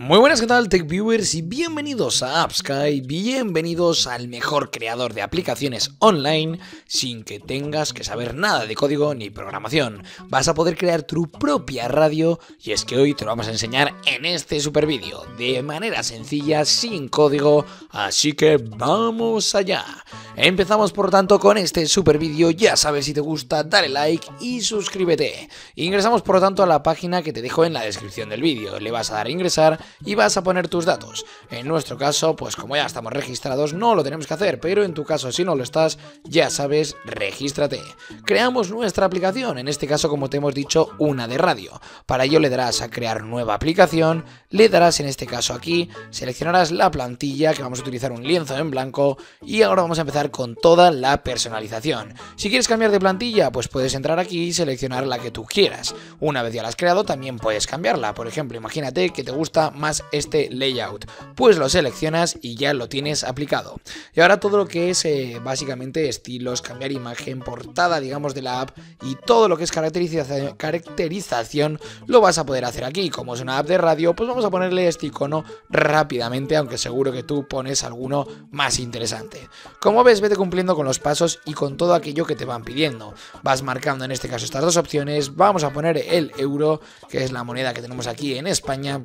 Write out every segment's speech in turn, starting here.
Muy buenas, ¿qué tal, Tech Viewers? Y bienvenidos a AppSky, bienvenidos al mejor creador de aplicaciones online sin que tengas que saber nada de código ni programación. Vas a poder crear tu propia radio y es que hoy te lo vamos a enseñar en este super vídeo, de manera sencilla, sin código, así que vamos allá. Empezamos por tanto con este super vídeo, ya sabes si te gusta, dale like y suscríbete. Ingresamos por tanto a la página que te dejo en la descripción del vídeo, le vas a dar a ingresar y vas a poner tus datos. En nuestro caso, pues como ya estamos registrados, no lo tenemos que hacer, pero en tu caso, si no lo estás, ya sabes, regístrate. Creamos nuestra aplicación, en este caso, como te hemos dicho, una de radio. Para ello le darás a crear nueva aplicación, le darás en este caso aquí, seleccionarás la plantilla, que vamos a utilizar un lienzo en blanco, y ahora vamos a empezar con toda la personalización. Si quieres cambiar de plantilla, pues puedes entrar aquí y seleccionar la que tú quieras. Una vez ya la has creado, también puedes cambiarla. Por ejemplo, imagínate que te gusta más este layout. Pues lo seleccionas y ya lo tienes aplicado. Y ahora todo lo que es eh, básicamente estilos, cambiar imagen, portada digamos de la app y todo lo que es caracterización, caracterización lo vas a poder hacer aquí. Como es una app de radio, pues vamos a ponerle este icono rápidamente, aunque seguro que tú pones alguno más interesante. Como ves, vete cumpliendo con los pasos y con todo aquello que te van pidiendo. Vas marcando en este caso estas dos opciones, vamos a poner el euro, que es la moneda que tenemos aquí en España,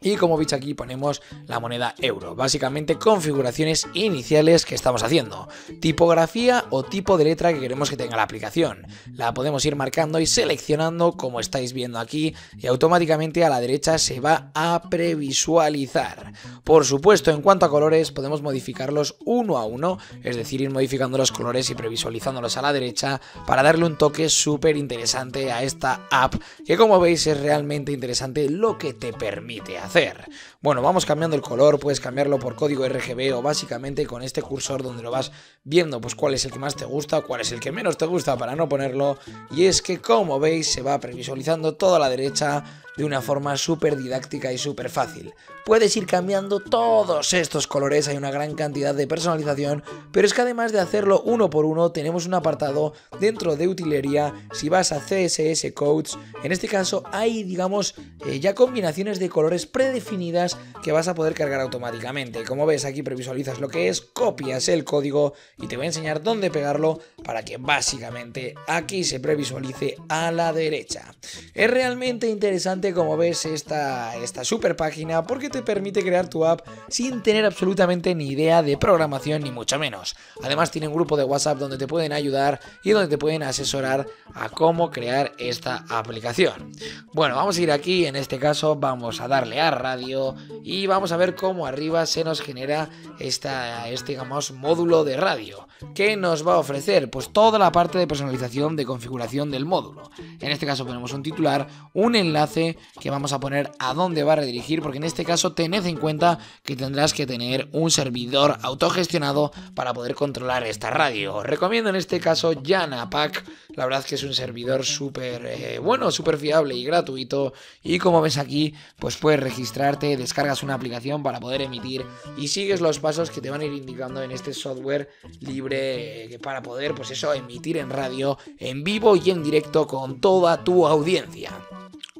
y como veis aquí ponemos la moneda euro. Básicamente configuraciones iniciales que estamos haciendo. Tipografía o tipo de letra que queremos que tenga la aplicación. La podemos ir marcando y seleccionando como estáis viendo aquí y automáticamente a la derecha se va a previsualizar. Por supuesto, en cuanto a colores podemos modificarlos uno a uno, es decir, ir modificando los colores y previsualizándolos a la derecha para darle un toque súper interesante a esta app que como veis es realmente interesante lo que te permite hacer. Bueno, vamos cambiando el color, puedes cambiarlo por código RGB o básicamente con este cursor donde lo vas viendo pues cuál es el que más te gusta, cuál es el que menos te gusta para no ponerlo. Y es que como veis se va previsualizando toda la derecha de una forma súper didáctica y súper fácil. Puedes ir cambiando todos estos colores, hay una gran cantidad de personalización, pero es que además de hacerlo uno por uno, tenemos un apartado dentro de utilería, si vas a CSS Codes, en este caso hay, digamos, eh, ya combinaciones de colores predefinidas que vas a poder cargar automáticamente. Como ves, aquí previsualizas lo que es, copias el código y te voy a enseñar dónde pegarlo para que básicamente aquí se previsualice a la derecha. Es realmente interesante como ves esta, esta super página porque te permite crear tu app sin tener absolutamente ni idea de programación ni mucho menos. Además tiene un grupo de WhatsApp donde te pueden ayudar y donde te pueden asesorar a cómo crear esta aplicación. Bueno, vamos a ir aquí, en este caso vamos a darle a radio y vamos a ver cómo arriba se nos genera esta, este digamos, módulo de radio. ¿Qué nos va a ofrecer? Pues toda la parte de personalización de configuración del módulo. En este caso ponemos un titular, un enlace que vamos a poner a dónde va a redirigir, porque en este caso tened en cuenta que tendrás que tener un servidor autogestionado para poder controlar esta radio. Recomiendo en este caso Yanapack, la verdad es que es un servidor súper eh, bueno, súper fiable y gratuito. Y como ves aquí, pues puedes registrarte, descargas una aplicación para poder emitir y sigues los pasos que te van a ir indicando en este software libre eh, para poder, pues eso, emitir en radio, en vivo y en directo con toda tu audiencia.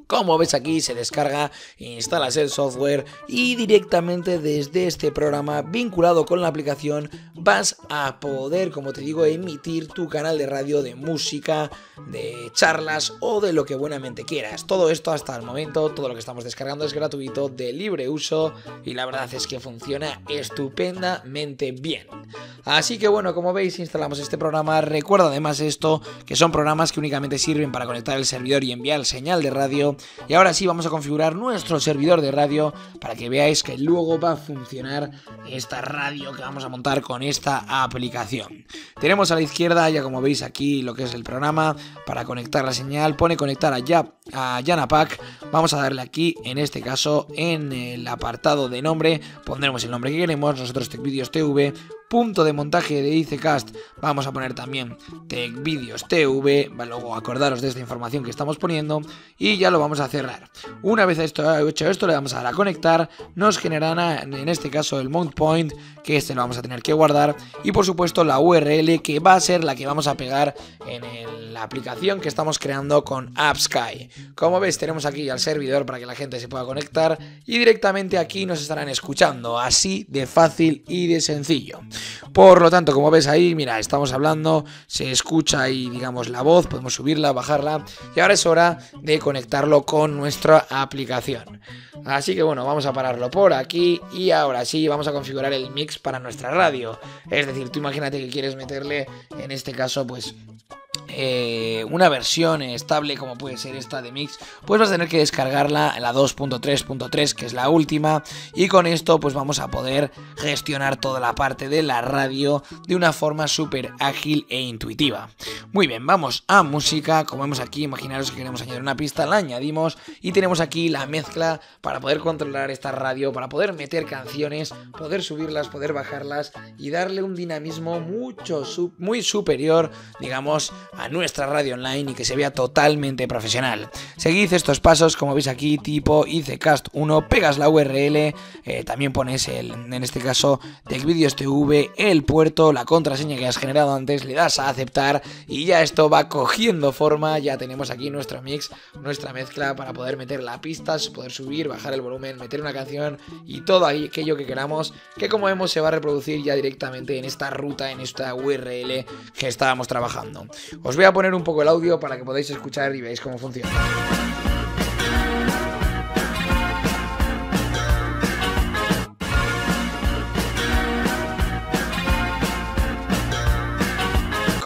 Como ves aquí se descarga, instalas el software y directamente desde este programa vinculado con la aplicación vas a poder, como te digo, emitir tu canal de radio de música, de charlas o de lo que buenamente quieras. Todo esto hasta el momento, todo lo que estamos descargando es gratuito, de libre uso y la verdad es que funciona estupendamente bien. Así que bueno, como veis instalamos este programa. Recuerda además esto, que son programas que únicamente sirven para conectar el servidor y enviar señal de radio y ahora sí vamos a configurar nuestro servidor de radio para que veáis que luego va a funcionar esta radio que vamos a montar con esta aplicación. Tenemos a la izquierda, ya como veis aquí, lo que es el programa para conectar la señal. Pone conectar a, ya, a Yanapack. Vamos a darle aquí, en este caso, en el apartado de nombre. Pondremos el nombre que queremos. Nosotros TechVideos TV punto de montaje de ICCast vamos a poner también TechVideos TV, luego acordaros de esta información que estamos poniendo y ya lo vamos a cerrar. Una vez esto, hecho esto le damos a dar a conectar, nos generará en este caso el mount point, que este lo vamos a tener que guardar y por supuesto la URL que va a ser la que vamos a pegar en la aplicación que estamos creando con AppSky. Como ves tenemos aquí al servidor para que la gente se pueda conectar y directamente aquí nos estarán escuchando, así de fácil y de sencillo. Por lo tanto, como ves ahí, mira, estamos hablando, se escucha ahí digamos la voz, podemos subirla, bajarla y ahora es hora de conectarlo con nuestra aplicación. Así que bueno, vamos a pararlo por aquí y ahora sí vamos a configurar el mix para nuestra radio. Es decir, tú imagínate que quieres meterle, en este caso, pues eh, una versión estable como puede ser esta de Mix, pues vas a tener que descargarla la 2.3.3 que es la última y con esto pues vamos a poder gestionar toda la parte de la radio de una forma súper ágil e intuitiva. Muy bien, vamos a música, como vemos aquí, imaginaros que queremos añadir una pista, la añadimos y tenemos aquí la mezcla para poder controlar esta radio, para poder meter canciones, poder subirlas, poder bajarlas y darle un dinamismo mucho, muy superior, digamos, a nuestra radio online y que se vea totalmente profesional. Seguid estos pasos, como veis aquí, tipo ICCast1, pegas la URL, eh, también pones el, en este caso, TechVideos TV, el puerto, la contraseña que has generado antes, le das a aceptar y ya esto va cogiendo forma, ya tenemos aquí nuestro mix, nuestra mezcla para poder meter la pista, poder subir, bajar el volumen, meter una canción y todo aquello que queramos, que como vemos se va a reproducir ya directamente en esta ruta, en esta URL que estábamos trabajando. Os voy a poner un poco el audio para que podáis escuchar y veáis cómo funciona.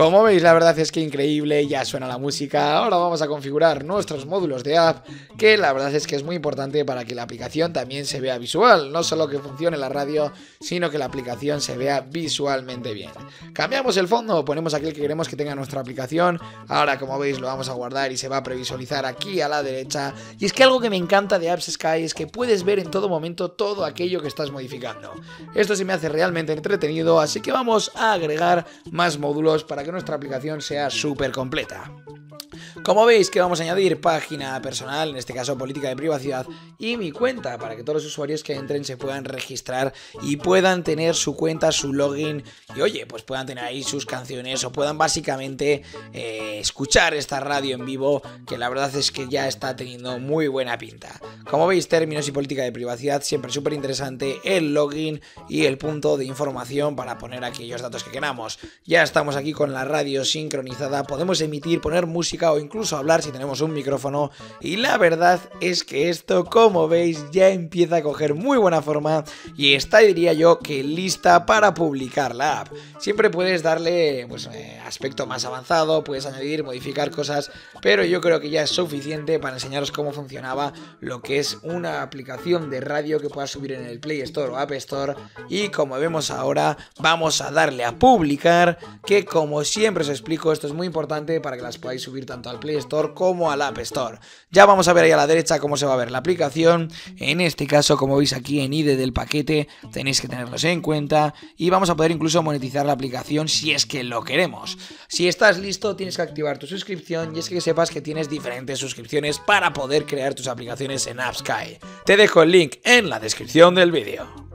Como veis, la verdad es que increíble, ya suena la música. Ahora vamos a configurar nuestros módulos de app, que la verdad es que es muy importante para que la aplicación también se vea visual. No solo que funcione la radio, sino que la aplicación se vea visualmente bien. Cambiamos el fondo, ponemos aquel que queremos que tenga nuestra aplicación. Ahora, como veis, lo vamos a guardar y se va a previsualizar aquí a la derecha. Y es que algo que me encanta de Apps Sky es que puedes ver en todo momento todo aquello que estás modificando. Esto se me hace realmente entretenido, así que vamos a agregar más módulos para que nuestra aplicación sea súper completa. Como veis que vamos a añadir página personal, en este caso política de privacidad, y mi cuenta para que todos los usuarios que entren se puedan registrar y puedan tener su cuenta, su login y oye, pues puedan tener ahí sus canciones o puedan básicamente eh, escuchar esta radio en vivo que la verdad es que ya está teniendo muy buena pinta. Como veis, términos y política de privacidad, siempre súper interesante el login y el punto de información para poner aquellos datos que queramos. Ya estamos aquí con la radio sincronizada, podemos emitir, poner música o incluso hablar si tenemos un micrófono. Y la verdad es que esto, como veis, ya empieza a coger muy buena forma y está, diría yo, que lista para publicar la app. Siempre puedes darle pues, eh, aspecto más avanzado, puedes añadir, modificar cosas, pero yo creo que ya es suficiente para enseñaros cómo funcionaba lo que es una aplicación de radio que puedas subir en el Play Store o App Store. Y como vemos ahora, vamos a darle a publicar, que como siempre os explico, esto es muy importante para que las podáis subir tanto al Play Store como al App Store. Ya vamos a ver ahí a la derecha cómo se va a ver la aplicación. En este caso, como veis aquí en IDE del paquete, tenéis que tenerlos en cuenta y vamos a poder incluso monetizar la aplicación si es que lo queremos. Si estás listo, tienes que activar tu suscripción y es que sepas que tienes diferentes suscripciones para poder crear tus aplicaciones en AppSky. Te dejo el link en la descripción del vídeo.